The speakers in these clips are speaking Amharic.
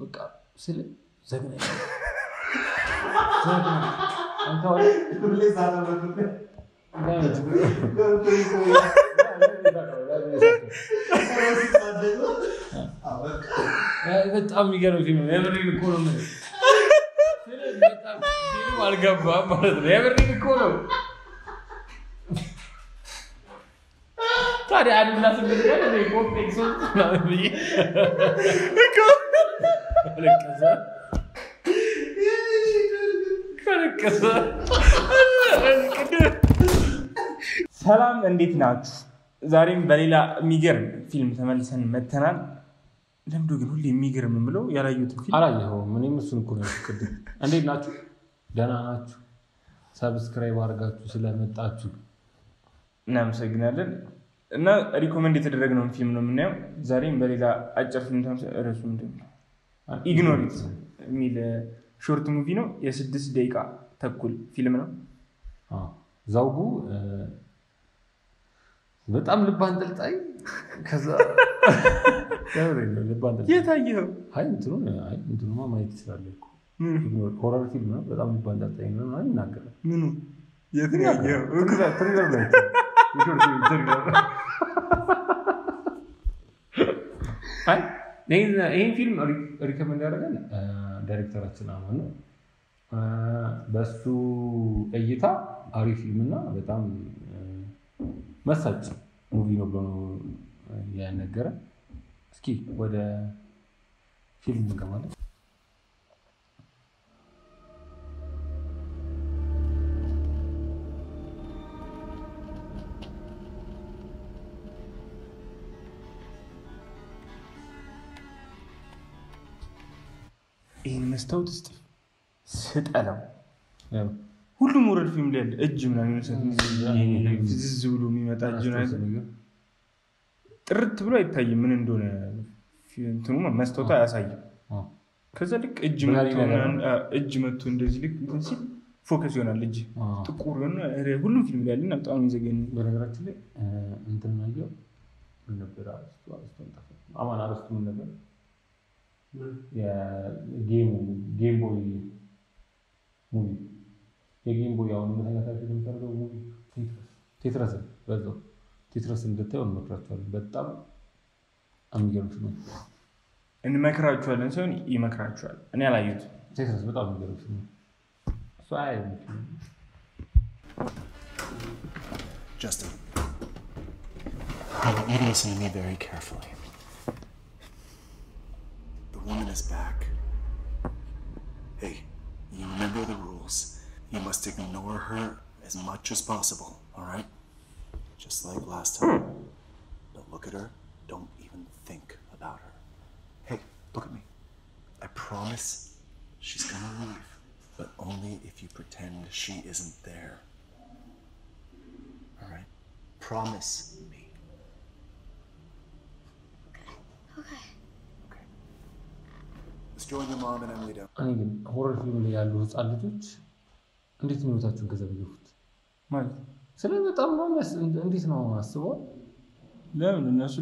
በቃ አንተ አሁን በጣም የሚገርም ነው። እኮ ነው አልገባም ማለት ነው። የምሬን እኮ ነው። ታዲያ አንድና ስምንት ቀን እኔ ኮምፕሌክስ ውስጥ ምናምን ብዬ ከለቀሰ ከለቀሰ ሰላም እንዴት ናችሁ? ዛሬም በሌላ የሚገርም ፊልም ተመልሰን መተናል። ለምዶ ግን ሁሌ የሚገርም የምለው ያላየሁትን ፊልም አላየኸውም? እኔም እሱን እኮ ነው እንዴት ናችሁ? ደህና ናችሁ? subscribe አድርጋችሁ ስለመጣችሁ እናመሰግናለን። እና recommend የተደረግነውን ፊልም ነው የምናየው። ዛሬም በሌላ አጭር ፊልም ተመልሰን ርዕሱ ምንድን ነው? ignore it የሚል short movie ነው። የስድስት ደቂቃ ተኩል ፊልም ነው። እ፣ በጣም ልብ አንጠልጣይ እንትኑማ ማየት እኮ horror ፊልም ነው። በጣም ልብ አንጠልጣይ ይናገራል። ምኑ የት ነው ያየኸው? trailer ይህን ፊልም recommend ያደረገን ዳይሬክተራችን አማን ነው። በሱ እይታ አሪፍ ፊልምና በጣም መሳጭ movie ነው ብሎ ነው ያነገረን። እስኪ ወደ ፊልም እንገባለን። እስቲ። ስጠላው ያው ሁሉም ወረድ ፊልም ላይ ያለ እጅ ምናምን ፍዝዝ ብሎ የሚመጣ እጅ? ጥርት ብሎ አይታይም ምን እንደሆነ። እንትኑ መስታወቱ አያሳይም። ከዛ ልክ እጅ መቶ እንደዚህ ልክ እንትን ሲል focus ይሆናል። እጅ። ጥቁር ኧረ ሁሉም ፊልም ላይ ያለና በጣም የሚዘገኝ በነገራችን ላይ እንትን ናየው ምን ነበር? አማን አርስቱ ምን ነበር? የጌም ጌም ቦይ ሙቪ የጌም ቦይ አሁን መተኛታቸው የሚፈልገው ሙቪ ቴትረስን በዛው ቴትረስን እንድታየው እንመክራቸዋለን። በጣም የሚገርም ፊልም ነው። እንመክራችኋለን ሳይሆን ይመክራችኋል። እኔ አላየሁትም። ቴትረስ በጣም የሚገርም ፊልም ነው። እሱ አያይም ፊልም ነው። Justin, I want you to listen to me very carefully. Woman is back. Hey, you remember the rules. You must ignore her as much as possible, alright? Just like last time. Don't look at her. Don't even think about her. Hey, look at me. I promise she's gonna leave, but only if you pretend she isn't there. Alright? Promise me. Okay. Okay. እኔ ግን horror ፊልም ላይ ያሉ ህፃን ልጆች እንዴት ነው ህይወታቸውን ከዘበየፉት? ማለት ስለ በጣም ነው የሚያስ- እንዴት ነው አስበዋል? ለምን? እነሱ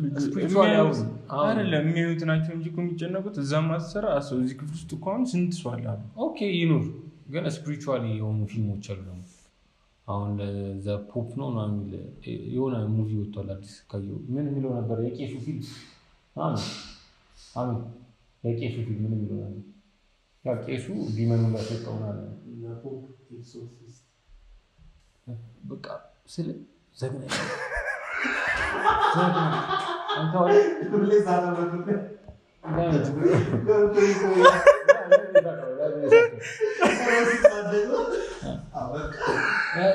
አይደለም የሚያዩት ናቸው እንጂ እኮ የሚጨነቁት እዛ ማሰራ አሰው እዚህ ክፍል ውስጥ እኮ አሁን ስንት ሰው አለ? okay ይኑር፣ ግን spiritually የሆኑ ፊልሞች አሉ ደግሞ። አሁን the pope ነው ምናምን የሆነ movie ወጥቷል አዲስ ካየሁ ምን የሚለው ነበር የቄሱ ፊልም? አሜን አሜን የቄሱ ፊልም ምን የሚለው ነበር ያ ቄሱ ዲመኑ ላሰጠው በቃ ስለ ዘግናኝ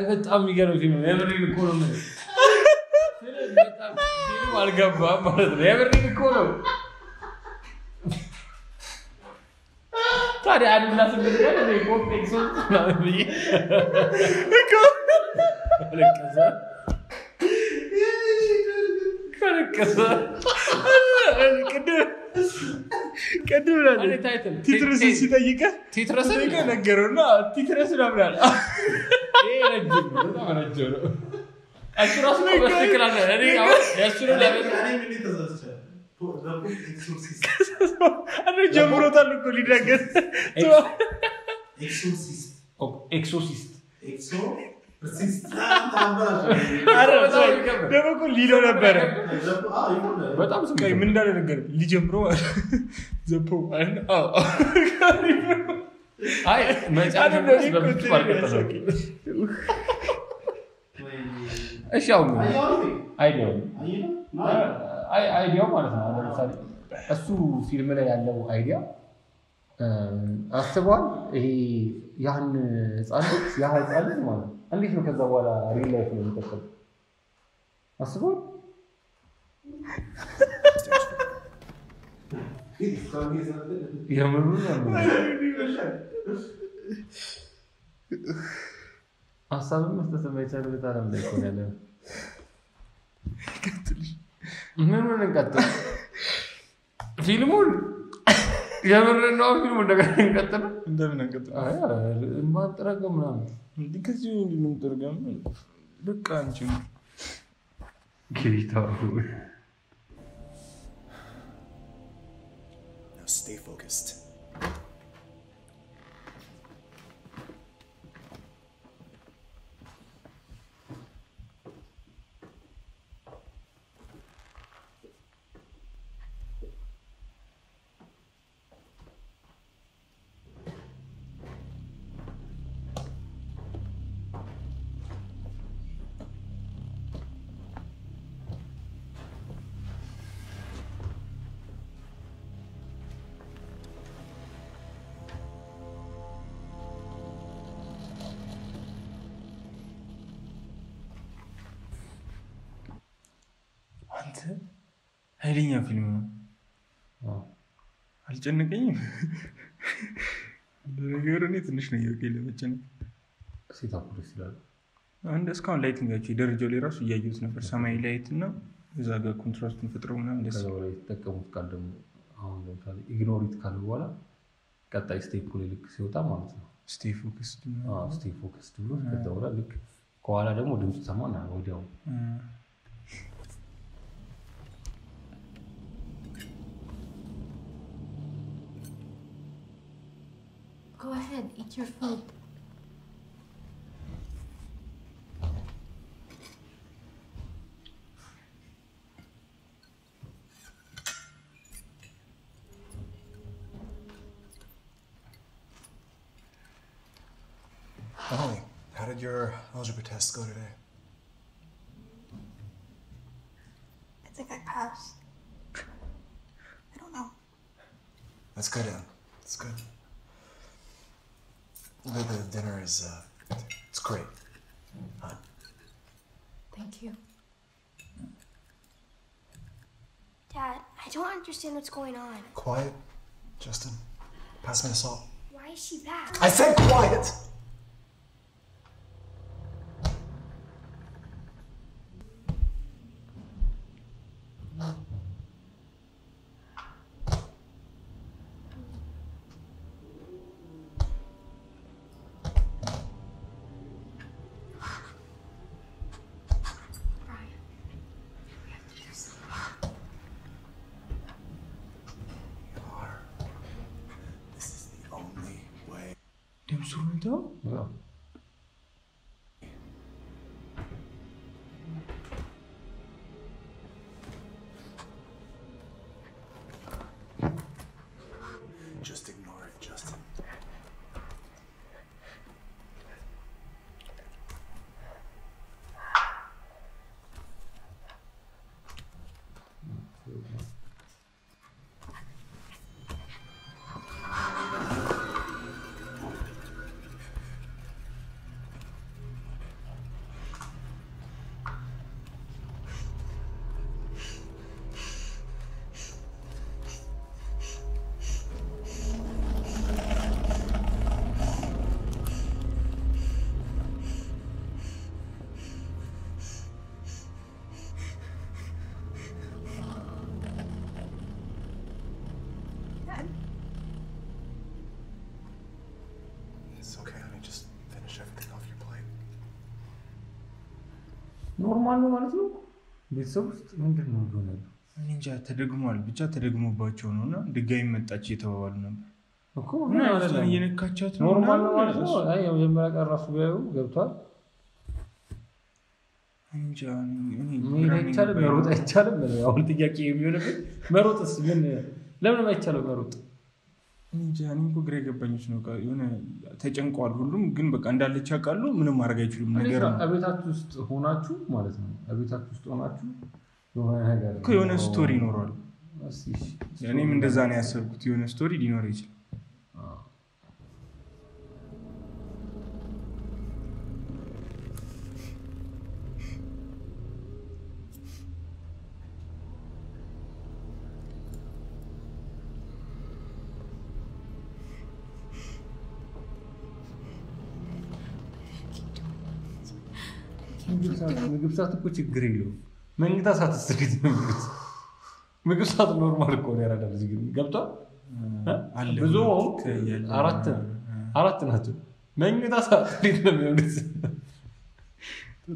በጣም የሚገርም ፊልም የምሬን እኮ ነው አልገባም ማለት ነው። የምሬን እኮ ነው። ታዲያ አንድና ስምንት ቀን እኔ ኮምፕሌክስ ውስጥ ምናምን ብዬ ከለቀሰ ከለቀሰ ቅድም ቲትረስን ሲጠይቀህ ቲትረስን ሲጠይቀህ ነገረውና ቲትረስ ይሄ ረጅም ነው፣ ጀምሮታል እኮ ኤክሶርሲስት ኤክሶሲስት አረ ደግሞ እኮ ሊለው ነበረ። በጣም ምን እንዳለ ነገር ሊጀምሮ ዘፖ አይ እሺ አሁን idea ው i- idea ው ማለት ነው። አሁን ለምሳሌ እሱ ፊልም ላይ ያለው idea አስበዋል። ይሄ ያን ህፃን ልጅ ያ ህፃን ልጅ ማለት ነው እንዴት ነው ከዛ በኋላ real life ነው የሚቀጥለው? አስበዋል። የምሩ ሀሳብን መስጠት የማይቻል በጣም ዓለም ላይ እኮ ነው ያለነው። ምን ምን እንቀጥል? ፊልሙን የምር ነው ፊልሙ እንደገና እንቀጥል። እንደምን አንቀጥል አይ ማጥረገም ምናምን እንዲህ ከዚህ ተርገም በቃ አንቺ ጌታ stay focused. አንተ ኃይለኛ ፊልም ነው። አልጨነቀኝም። ለነገሩ እኔ ትንሽ ነው እያወቀኝ ለመጨነቅ setup ኡ ደስ ይላል። አንድ እስካሁን lighting ኣቸው የደረጃው ላይ ራሱ እያየሁት ነበር። ሰማያዊ light እና እዛ ጋር contrast ኡን ፈጥረው ምናምን ደስ የተጠቀሙት ቃል ደግሞ አሁን ለምሳሌ ignore it ካሉ በኋላ ቀጣይ step ላይ ልክ ሲወጣ ማለት ነው stay focus stay focused ብሎ ከዛ በኋላ ልክ ከኋላ ደግሞ ድምፅ ሰማና ወዲያው Go ahead, eat your food. Oh, Emily, how did your algebra test go today? I think I passed. I don't know. That's good, Em. That's good. The, the dinner is, uh, it's great. Huh? Thank you. Dad, I don't understand what's going on. Quiet, Justin. Pass me the salt. Why is she back? I said quiet! 무서운데? 뭐야? normal ነው ማለት ነው። ቤተሰብ ውስጥ ምንድን ነው ሆነ እኔ እንጃ ተደግሟል፣ ብቻ ተደግሞባቸው ነው እና ድጋሚ መጣች እየተባባሉ ነበር። እኮ እየነካቻት ነው normal ነው ማለት ነው። የመጀመሪያ ቀን ራሱ ቢያዩ ገብቷል። አይቻልም፣ መሮጥ አይቻልም። አሁን ጥያቄ የሚሆንብን መሮጥስ ምን ለምን አይቻልም መሮጥ? እኔ እንጃ፣ እኔ እኮ ግራ የገባኝ እሱ ነው። የሆነ ተጨንቀዋል ሁሉም፣ ግን በቃ እንዳለች ያውቃሉ። ምንም ማድረግ አይችሉም። ነገር እቤታችሁ ውስጥ ሆናችሁ ማለት ነው። እቤታችሁ ውስጥ ሆናችሁ የሆነ story ይኖረዋል። እኔም እንደዛ ነው ያሰብኩት። የሆነ story ሊኖር ይችላል። ምግብ ሰዓት እኮ ችግር የለውም። መኝታ ሰዓት strict ነው የሚሉት። ምግብ ሰዓት normal እኮ ነው ያራዳል። እዚህ ግን ገብቷል። ከያለ አራት አራት ናቸው። መኝታ ሰዓት strict ነው የሚሆኑት።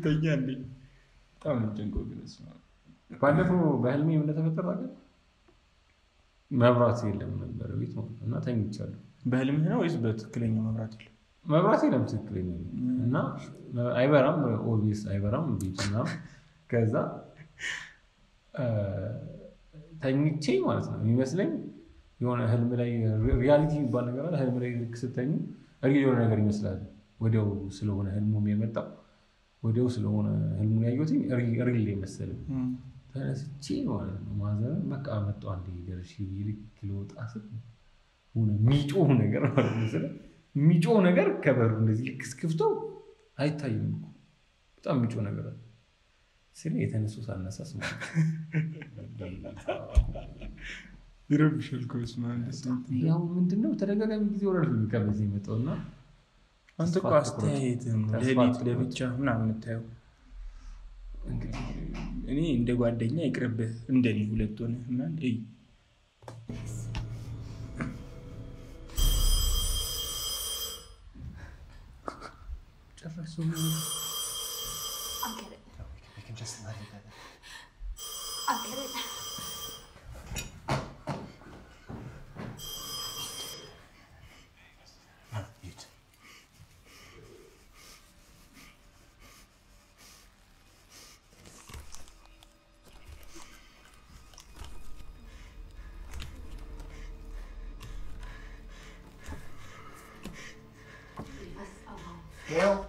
ተኛ እንዴ በጣም ግን እሱ ባለፈው በህልሜ እንደተፈጠረ ታውቃለህ? መብራት የለም ነበር ቤት ማለት እና ተኝቻለሁ። በህልምህ ነው ወይስ በትክክለኛ መብራት የለም? መብራት የለም ትክክለኛ እና አይበራም፣ always አይበራም ቤት ምናምን። ከዛ ተኝቼ ማለት ነው የሚመስለኝ የሆነ ህልም ላይ reality የሚባል ነገር አለ። ህልም ላይ ልክ ስተኙ real የሆነ ነገር ይመስላል። ወዲያው ስለሆነ ህልሙም የመጣው ወዲያው ስለሆነ ህልሙን ያየሁት real የመሰለኝ ተነስቼ ማለት ነው mother ን በቃ መጣሁ አንዴ ደርሼ ልክ ልወጣ ስል ሆነ የሚጮህ ነገር ማለት ነው የሚጮህ ነገር ከበሩ እንደዚህ ልክ እስክፍተው አይታይም እኮ። በጣም የሚጮህ ነገር አለ። ስለ የተነሱ ሳነሳስ ይረብሻል ያው ምንድነው? ተደጋጋሚ ጊዜ ወረድ ከበዚህ የመጣው እና አንተ እኮ አስተያየትም ሌሊት ለብቻ ምናምን የምታየው። እኔ እንደ ጓደኛ ይቅርብህ እንደኔ ሁለት ሆነ ምናምን have so many. I'll get it. No, we, can, we can just let it in. I'll get it. Gail?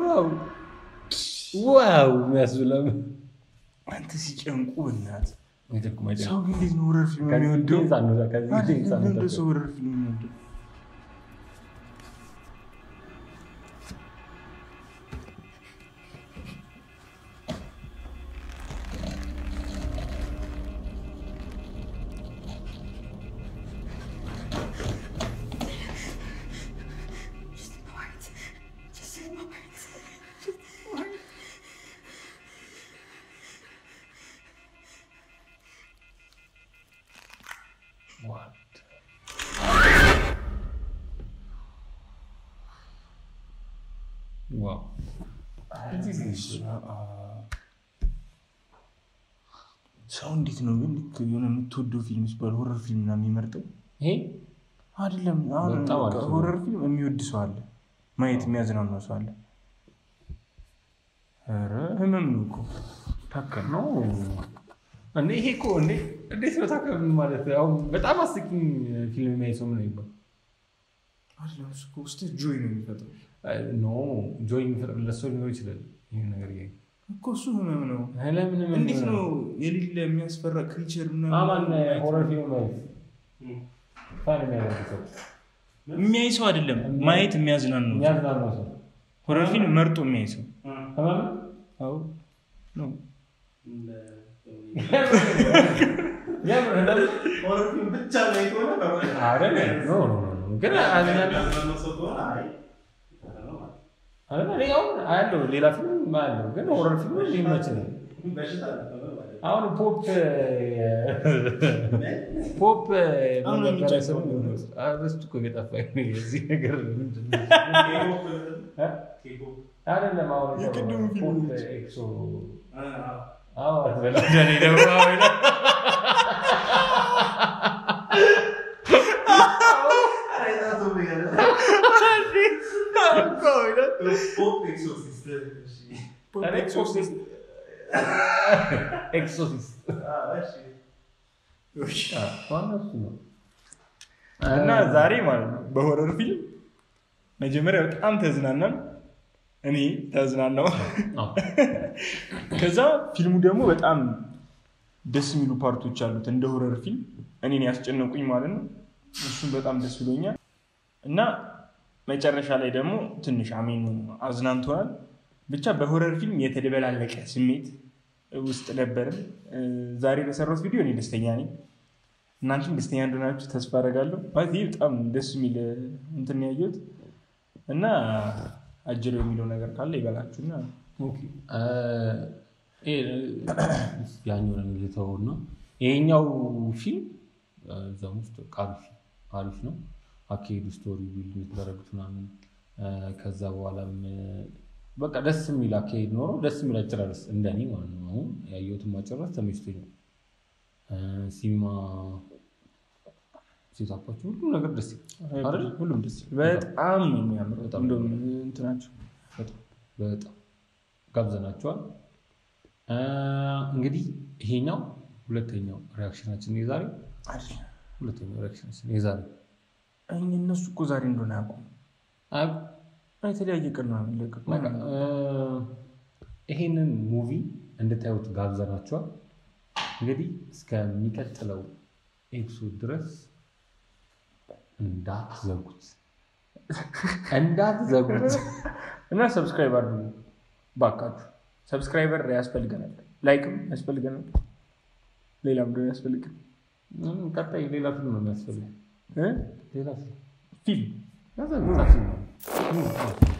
wow wow የሚያስብለም አንተ ሲጨንቁ እናት ሰው እንዴት ነው ፊልም ከዚህ የሚወደው? ሰው horror ፊልም የሚወደው? ሰው እንዴት ነው ግን ልክ የሆነ የምትወደው ፊልም ሲባል horror ፊልም ምናምን የሚመርጠው? ይሄ አይደለም። horror ፊልም የሚወድ ሰው አለ፣ ማየት የሚያዝናናው ሰው አለ። ኧረ ህመም ነው እኮ ታከም ነው እንዴ? ይሄ እኮ እንዴ እንዴት ነው ታከም ማለት? አሁን በጣም አስቂኝ ፊልም የሚያይ ሰው ምን ይባል? አይደለም። እሱ እኮ ውስጥ joy ነው የሚፈጥረው። no joy የሚፈጥርለት ሰው ሊኖር ይችላል። ይህን ነገር እኮ እሱ ህመም ነው። እንዴት ነው የሌለ የሚያስፈራ ክሪቸር የሚያይ ሰው አይደለም ማየት የሚያዝናን ነው። ሆረር ፊልም መርጦ የሚያይ ሰው ብቻ እኔ አሁን አያለው ሌላ ፊልም አያለው ግን horror ፊልም ማለት ነው። አሁን pop pop እሱ እኮ የዚህ ነገር ምንድን ነው? K-pop እ? K-pop አይደለም አሁን የቅድሙ pop ፊልሞች። EXO አ እሺ ዋናው እሱ ነው እና ዛሬ ማለት ነው በሆረር ፊልም መጀመሪያ በጣም ተዝናናን። እኔ ተዝናናው። ከዛ ፊልሙ ደግሞ በጣም ደስ የሚሉ ፓርቶች አሉት እንደ ሆረር ፊልም እኔን ያስጨነቁኝ ማለት ነው። እሱም በጣም ደስ ብሎኛል እና መጨረሻ ላይ ደግሞ ትንሽ አሜኑ አዝናንቶናል። ብቻ በ horror ፊልም የተደበላለቀ ስሜት ውስጥ ነበርን። እ፣ ዛሬ በሰራሁት ቪዲዮ እኔ ደስተኛ ነኝ። እናንተም ደስተኛ እንደሆናችሁ ተስፋ አደርጋለሁ። ማለት ይህ በጣም ደስ የሚል እንትን ያየሁት እና አጅሬው የሚለው ነገር ካለ ይበላችሁና okay እ፣ ይሄ ያኛውን የተወው ነው። ይሄኛው ፊልም እዛም ውስጥ አሪፍ ነው። አካሄዱ story build የተደረጉት ምናምን ከዛ በኋላም በቃ ደስ የሚል አካሄድ ኖሮ ደስ የሚል አጨራረስ እንደኔ ማለት ነው። አሁን ያየሁትን ማጨረስ ተመችቶኛል። ሲኒማ setup ኣቸው ሁሉም ነገር ደስ ይላል? ሁሉም ደስ ይላል። በጣም ነው የሚያምረው። እንትናቸው በጣም ጋብዘናቸዋል። እንግዲህ ይሄኛው ሁለተኛው reaction ኣችን የዛሬ ሁለተኛው reaction ኣችን የዛሬ እነሱ እኮ ዛሬ እንደሆነ አያውቁም። የተለያየ ነው እ፣ ይሄንን movie እንድታዩት ጋብዘናቸዋል። እንግዲህ እስከሚቀጥለው episode ድረስ እንዳትዘጉት እንዳትዘጉት። እና subscribe አድርጉ ባካችሁ። subscriber ያስፈልገናል፣ like ም ያስፈልገናል። ሌላም ደግሞ ያስፈልገን እ፣ ቀጣይ ሌላ ፊልም ነው የሚያስፈልግ እ? ሌላ ፊልም ፊልም ከዛ ፊልም ነው